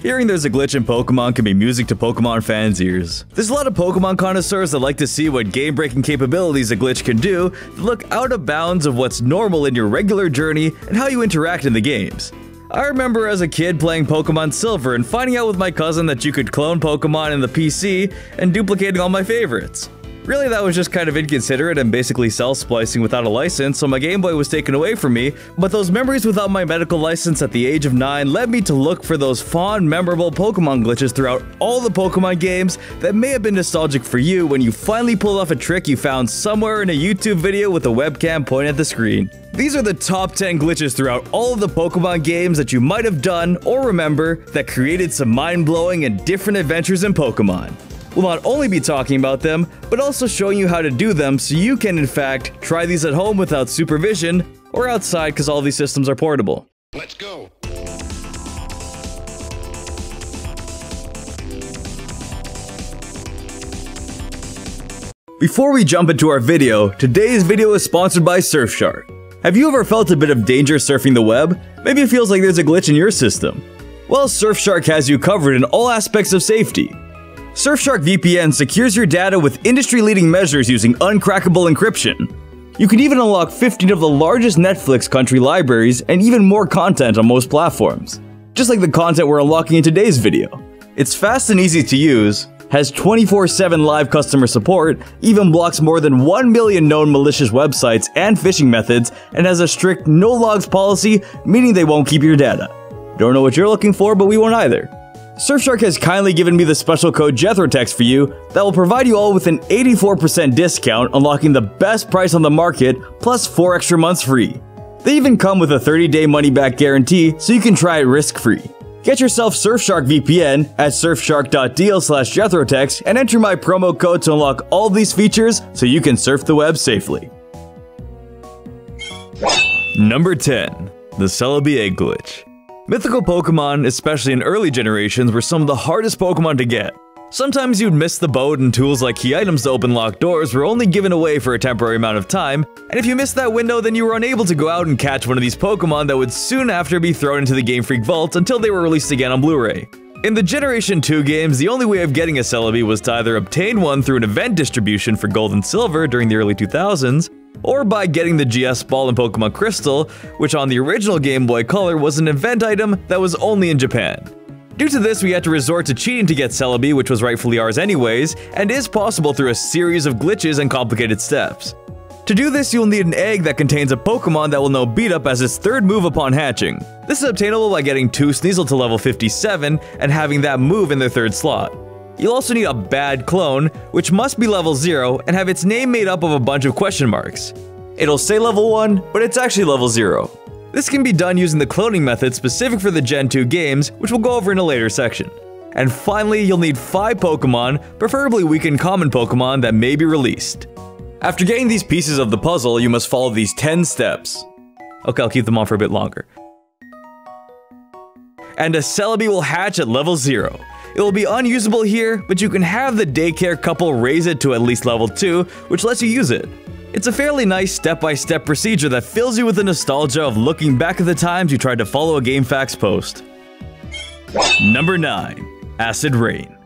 Hearing there's a glitch in Pokemon can be music to Pokemon fans' ears. There's a lot of Pokemon connoisseurs that like to see what game-breaking capabilities a glitch can do look out of bounds of what's normal in your regular journey and how you interact in the games. I remember as a kid playing Pokemon Silver and finding out with my cousin that you could clone Pokemon in the PC and duplicating all my favorites. Really, that was just kind of inconsiderate and basically self-splicing without a license, so my Game Boy was taken away from me, but those memories without my medical license at the age of 9 led me to look for those fond, memorable Pokemon glitches throughout all the Pokemon games that may have been nostalgic for you when you finally pulled off a trick you found somewhere in a YouTube video with a webcam pointed at the screen. These are the top 10 glitches throughout all of the Pokemon games that you might have done or remember that created some mind-blowing and different adventures in Pokemon. We'll not only be talking about them, but also showing you how to do them so you can in fact try these at home without supervision or outside because all these systems are portable. Let's go. Before we jump into our video, today's video is sponsored by Surfshark. Have you ever felt a bit of danger surfing the web? Maybe it feels like there's a glitch in your system. Well, Surfshark has you covered in all aspects of safety. Surfshark VPN secures your data with industry-leading measures using uncrackable encryption. You can even unlock 15 of the largest Netflix country libraries and even more content on most platforms. Just like the content we're unlocking in today's video. It's fast and easy to use, has 24-7 live customer support, even blocks more than 1 million known malicious websites and phishing methods, and has a strict no logs policy, meaning they won't keep your data. Don't know what you're looking for, but we won't either. Surfshark has kindly given me the special code JethroTex for you that will provide you all with an 84% discount, unlocking the best price on the market, plus 4 extra months free. They even come with a 30-day money-back guarantee, so you can try it risk-free. Get yourself Surfshark VPN at surfshark.deal slash JethroTex and enter my promo code to unlock all these features so you can surf the web safely. Number 10. The Celebi Egg Glitch Mythical Pokemon, especially in early generations, were some of the hardest Pokemon to get. Sometimes you'd miss the boat and tools like key items to open locked doors were only given away for a temporary amount of time, and if you missed that window then you were unable to go out and catch one of these Pokemon that would soon after be thrown into the Game Freak vault until they were released again on Blu-ray. In the Generation 2 games, the only way of getting a Celebi was to either obtain one through an event distribution for Gold and Silver during the early 2000s, or by getting the GS Ball in Pokemon Crystal, which on the original Game Boy Color was an event item that was only in Japan. Due to this, we had to resort to cheating to get Celebi, which was rightfully ours anyways, and is possible through a series of glitches and complicated steps. To do this, you'll need an egg that contains a Pokemon that will know Beat Up as its third move upon hatching. This is obtainable by getting two Sneasel to level 57 and having that move in their third slot. You'll also need a bad clone, which must be level 0 and have its name made up of a bunch of question marks. It'll say level 1, but it's actually level 0. This can be done using the cloning method specific for the Gen 2 games, which we'll go over in a later section. And finally, you'll need 5 Pokemon, preferably weakened common Pokemon that may be released. After getting these pieces of the puzzle, you must follow these 10 steps. Okay, I'll keep them on for a bit longer. And a Celebi will hatch at level 0. It will be unusable here, but you can have the daycare couple raise it to at least level 2, which lets you use it. It's a fairly nice step-by-step -step procedure that fills you with the nostalgia of looking back at the times you tried to follow a GameFAQs post. Number 9. Acid Rain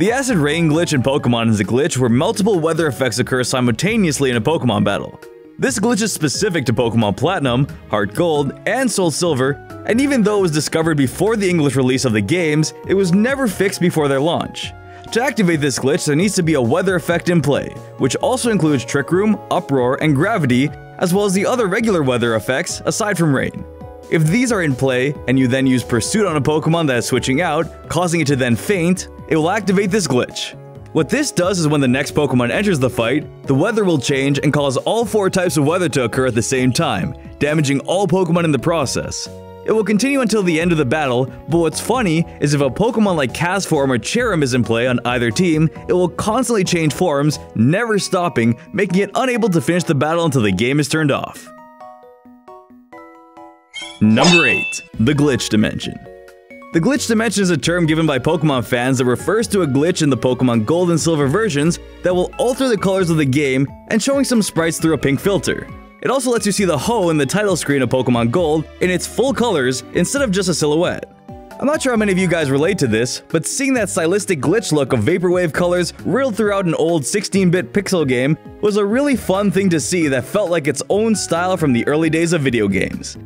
The Acid Rain glitch in Pokemon is a glitch where multiple weather effects occur simultaneously in a Pokemon battle. This glitch is specific to Pokemon Platinum, Heart Gold, and Soul Silver, and even though it was discovered before the English release of the games, it was never fixed before their launch. To activate this glitch, there needs to be a weather effect in play, which also includes Trick Room, Uproar, and Gravity, as well as the other regular weather effects aside from rain. If these are in play, and you then use Pursuit on a Pokemon that is switching out, causing it to then faint, it will activate this glitch. What this does is when the next Pokemon enters the fight, the weather will change and cause all four types of weather to occur at the same time, damaging all Pokemon in the process. It will continue until the end of the battle, but what's funny is if a Pokemon like Castform or Cherrim is in play on either team, it will constantly change forms, never stopping, making it unable to finish the battle until the game is turned off. Number 8. The Glitch Dimension the glitch dimension is a term given by Pokemon fans that refers to a glitch in the Pokemon Gold and Silver versions that will alter the colors of the game and showing some sprites through a pink filter. It also lets you see the Ho-Oh in the title screen of Pokemon Gold in its full colors instead of just a silhouette. I'm not sure how many of you guys relate to this, but seeing that stylistic glitch look of vaporwave colors reeled throughout an old 16-bit pixel game was a really fun thing to see that felt like its own style from the early days of video games.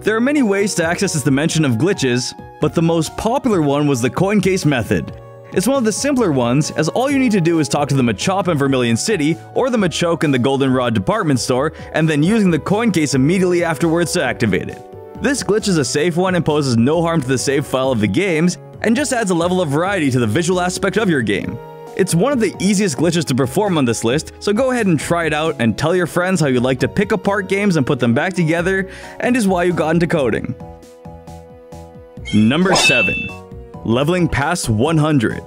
There are many ways to access this dimension of glitches, but the most popular one was the coin case method. It's one of the simpler ones, as all you need to do is talk to the Machop in Vermilion City, or the Machoke in the Goldenrod department store, and then using the coin case immediately afterwards to activate it. This glitch is a safe one and poses no harm to the save file of the games, and just adds a level of variety to the visual aspect of your game. It's one of the easiest glitches to perform on this list, so go ahead and try it out and tell your friends how you like to pick apart games and put them back together, and is why you got into coding. Number 7. Leveling past 100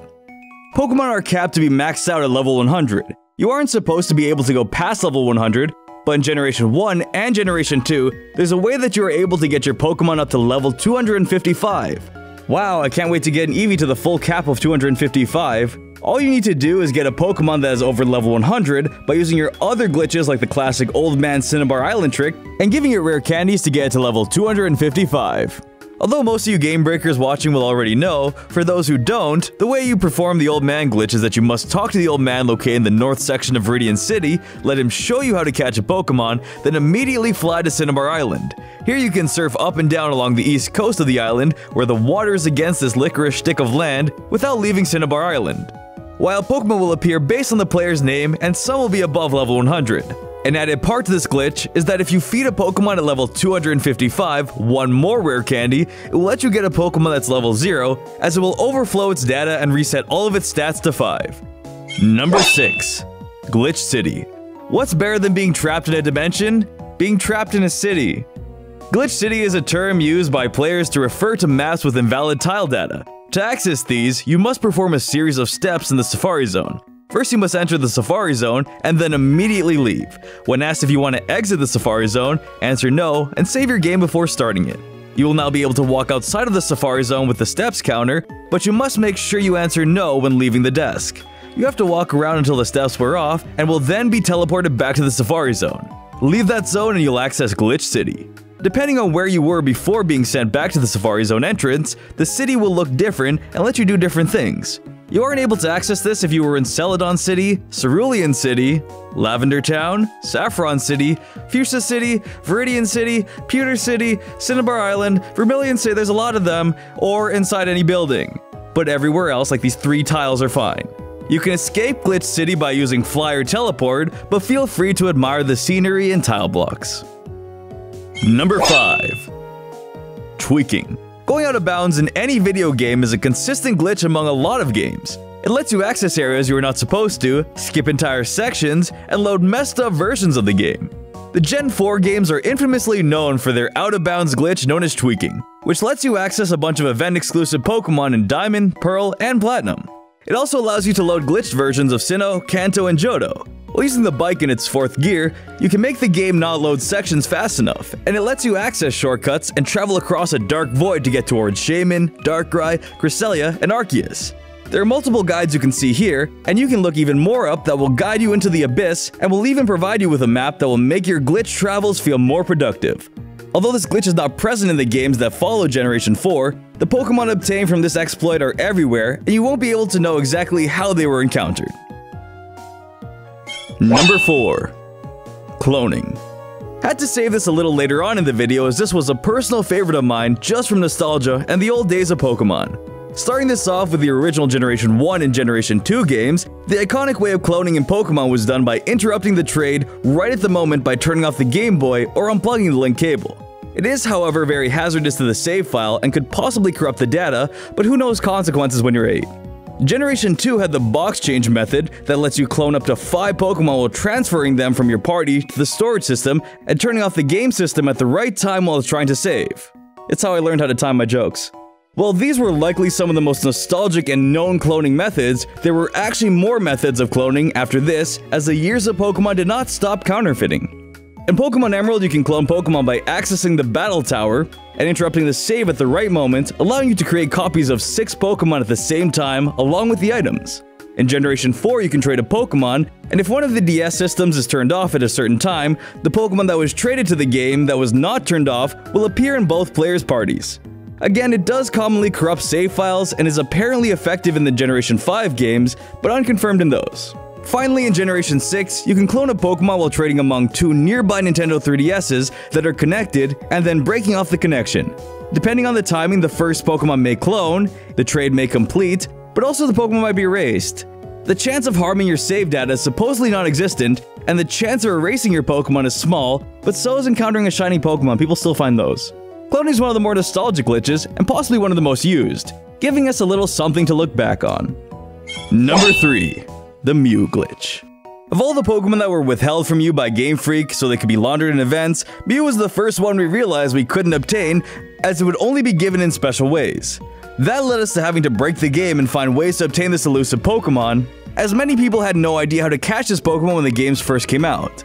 Pokemon are capped to be maxed out at level 100. You aren't supposed to be able to go past level 100, but in Generation 1 and Generation 2, there's a way that you are able to get your Pokemon up to level 255. Wow, I can't wait to get an Eevee to the full cap of 255. All you need to do is get a Pokemon that is over level 100 by using your other glitches like the classic Old Man Cinnabar Island trick and giving it rare candies to get it to level 255. Although most of you game breakers watching will already know, for those who don't, the way you perform the Old Man glitch is that you must talk to the Old Man located in the north section of Viridian City, let him show you how to catch a Pokemon, then immediately fly to Cinnabar Island. Here you can surf up and down along the east coast of the island, where the water is against this licorice stick of land, without leaving Cinnabar Island. While Pokemon will appear based on the player's name, and some will be above level 100. An added part to this glitch is that if you feed a Pokemon at level 255 one more rare candy, it will let you get a Pokemon that's level 0, as it will overflow its data and reset all of its stats to 5. Number 6. Glitch City. What's better than being trapped in a dimension? Being trapped in a city. Glitch City is a term used by players to refer to maps with invalid tile data. To access these, you must perform a series of steps in the Safari Zone. First, you must enter the Safari Zone and then immediately leave. When asked if you want to exit the Safari Zone, answer no and save your game before starting it. You will now be able to walk outside of the Safari Zone with the steps counter, but you must make sure you answer no when leaving the desk. You have to walk around until the steps wear off and will then be teleported back to the Safari Zone. Leave that zone and you'll access Glitch City. Depending on where you were before being sent back to the Safari Zone entrance, the city will look different and let you do different things. You aren't able to access this if you were in Celadon City, Cerulean City, Lavender Town, Saffron City, Fuchsia City, Viridian City, Pewter City, Cinnabar Island, Vermilion City, there's a lot of them, or inside any building. But everywhere else, like these three tiles, are fine. You can escape Glitch City by using Fly or Teleport, but feel free to admire the scenery and tile blocks. Number 5. Tweaking. Going out of bounds in any video game is a consistent glitch among a lot of games. It lets you access areas you are not supposed to, skip entire sections, and load messed up versions of the game. The Gen 4 games are infamously known for their out-of-bounds glitch known as tweaking, which lets you access a bunch of event-exclusive Pokemon in Diamond, Pearl, and Platinum. It also allows you to load glitched versions of Sinnoh, Kanto, and Johto, while using the bike in its fourth gear, you can make the game not load sections fast enough, and it lets you access shortcuts and travel across a dark void to get towards Shaymin, Darkrai, Cresselia, and Arceus. There are multiple guides you can see here, and you can look even more up that will guide you into the abyss and will even provide you with a map that will make your glitch travels feel more productive. Although this glitch is not present in the games that follow Generation 4, the Pokemon obtained from this exploit are everywhere, and you won't be able to know exactly how they were encountered. Number 4. Cloning. Had to save this a little later on in the video as this was a personal favorite of mine just from nostalgia and the old days of Pokemon. Starting this off with the original Generation 1 and Generation 2 games, the iconic way of cloning in Pokemon was done by interrupting the trade right at the moment by turning off the Game Boy or unplugging the link cable. It is, however, very hazardous to the save file and could possibly corrupt the data, but who knows consequences when you're 8. Generation 2 had the box change method that lets you clone up to 5 Pokemon while transferring them from your party to the storage system and turning off the game system at the right time while it's trying to save. It's how I learned how to time my jokes. While these were likely some of the most nostalgic and known cloning methods, there were actually more methods of cloning after this, as the years of Pokemon did not stop counterfeiting. In Pokemon Emerald, you can clone Pokemon by accessing the Battle Tower and interrupting the save at the right moment, allowing you to create copies of 6 Pokemon at the same time along with the items. In Generation 4, you can trade a Pokemon, and if one of the DS systems is turned off at a certain time, the Pokemon that was traded to the game that was not turned off will appear in both players' parties. Again, it does commonly corrupt save files and is apparently effective in the Generation 5 games, but unconfirmed in those. Finally, in Generation 6, you can clone a Pokemon while trading among two nearby Nintendo 3DSs that are connected and then breaking off the connection. Depending on the timing the first Pokemon may clone, the trade may complete, but also the Pokemon might be erased. The chance of harming your save data is supposedly non-existent, and the chance of erasing your Pokemon is small, but so is encountering a shiny Pokemon, people still find those. Cloning is one of the more nostalgic glitches, and possibly one of the most used, giving us a little something to look back on. Number 3. The Mew Glitch of all the Pokemon that were withheld from you by Game Freak so they could be laundered in events, Mew was the first one we realized we couldn't obtain as it would only be given in special ways. That led us to having to break the game and find ways to obtain this elusive Pokemon, as many people had no idea how to catch this Pokemon when the games first came out.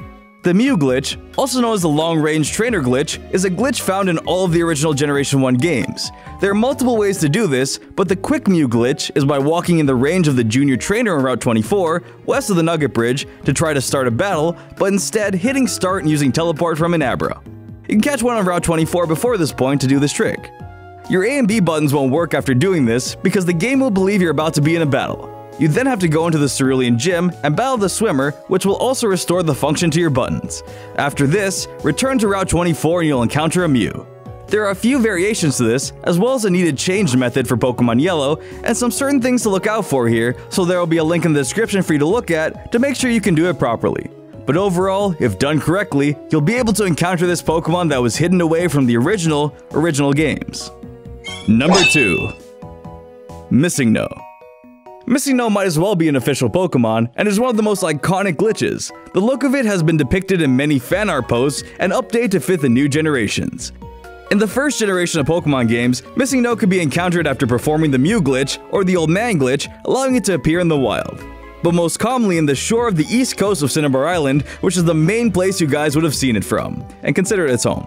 The Mew glitch, also known as the Long Range Trainer glitch, is a glitch found in all of the original Generation 1 games. There are multiple ways to do this, but the quick Mew glitch is by walking in the range of the Junior Trainer on Route 24, west of the Nugget Bridge, to try to start a battle, but instead hitting start and using teleport from an Abra. You can catch one on Route 24 before this point to do this trick. Your A and B buttons won't work after doing this because the game will believe you're about to be in a battle. You then have to go into the Cerulean Gym and battle the swimmer, which will also restore the function to your buttons. After this, return to Route 24 and you'll encounter a Mew. There are a few variations to this, as well as a needed change method for Pokemon Yellow, and some certain things to look out for here, so there will be a link in the description for you to look at to make sure you can do it properly. But overall, if done correctly, you'll be able to encounter this Pokemon that was hidden away from the original, original games. Number 2. MissingNo MissingNo might as well be an official Pokemon, and is one of the most iconic glitches. The look of it has been depicted in many fan art posts and updated to fit the new generations. In the first generation of Pokemon games, MissingNo could be encountered after performing the Mew glitch or the Old Man glitch, allowing it to appear in the wild. But most commonly in the shore of the east coast of Cinnabar Island, which is the main place you guys would have seen it from, and consider it its home.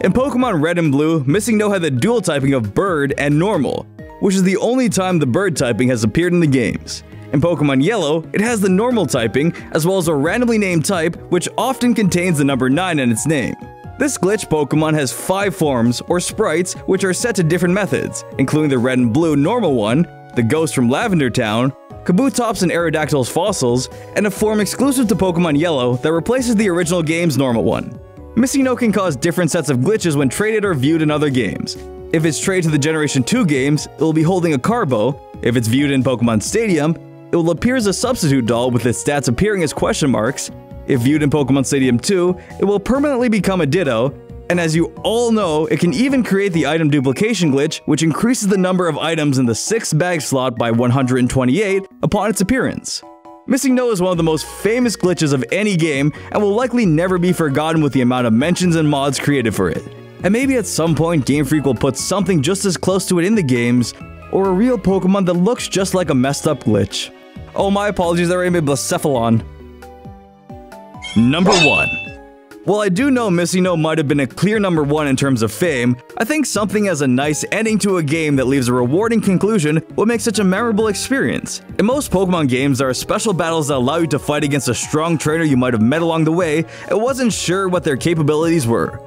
In Pokemon Red and Blue, MissingNo had the dual typing of Bird and Normal, which is the only time the bird typing has appeared in the games. In Pokemon Yellow, it has the normal typing, as well as a randomly named type, which often contains the number 9 in its name. This glitch Pokemon has 5 forms, or sprites, which are set to different methods, including the red and blue normal one, the ghost from Lavender Town, Kabutops and Aerodactyl's fossils, and a form exclusive to Pokemon Yellow that replaces the original game's normal one. Missing MissingNo can cause different sets of glitches when traded or viewed in other games, if it's traded to the Generation 2 games, it will be holding a Carbo. If it's viewed in Pokemon Stadium, it will appear as a substitute doll with its stats appearing as question marks. If viewed in Pokemon Stadium 2, it will permanently become a Ditto, and as you all know, it can even create the item duplication glitch, which increases the number of items in the 6th bag slot by 128 upon its appearance. MissingNo is one of the most famous glitches of any game and will likely never be forgotten with the amount of mentions and mods created for it. And maybe at some point Game Freak will put something just as close to it in the games, or a real Pokemon that looks just like a messed up glitch. Oh my apologies, I already made Blacephalon. Number 1. While I do know MissingNo might have been a clear number 1 in terms of fame, I think something as a nice ending to a game that leaves a rewarding conclusion would make such a memorable experience. In most Pokemon games, there are special battles that allow you to fight against a strong trainer you might have met along the way and wasn't sure what their capabilities were.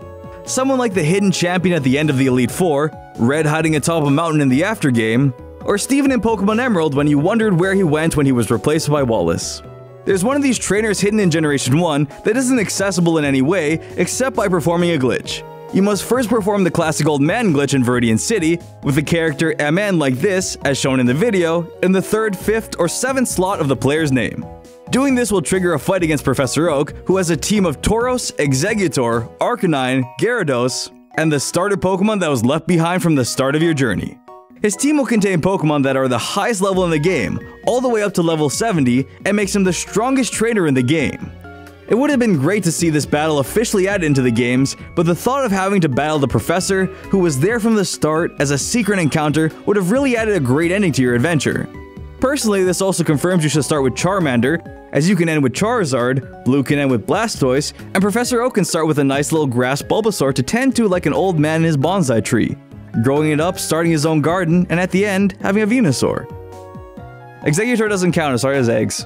Someone like the hidden champion at the end of the Elite Four, Red hiding atop a mountain in the aftergame, or Steven in Pokemon Emerald when you wondered where he went when he was replaced by Wallace. There's one of these trainers hidden in Generation 1 that isn't accessible in any way except by performing a glitch. You must first perform the classic old man glitch in Viridian City, with the character MN like this, as shown in the video, in the 3rd, 5th, or 7th slot of the player's name. Doing this will trigger a fight against Professor Oak, who has a team of Tauros, Exeggutor, Arcanine, Gyarados, and the starter Pokemon that was left behind from the start of your journey. His team will contain Pokemon that are the highest level in the game, all the way up to level 70, and makes him the strongest trainer in the game. It would have been great to see this battle officially added into the games, but the thought of having to battle the Professor, who was there from the start as a secret encounter, would have really added a great ending to your adventure. Personally, this also confirms you should start with Charmander, as you can end with Charizard, Blue can end with Blastoise, and Professor Oak can start with a nice little grass Bulbasaur to tend to like an old man in his bonsai tree, growing it up, starting his own garden, and at the end, having a Venusaur. Exeggutor doesn't count as far as eggs.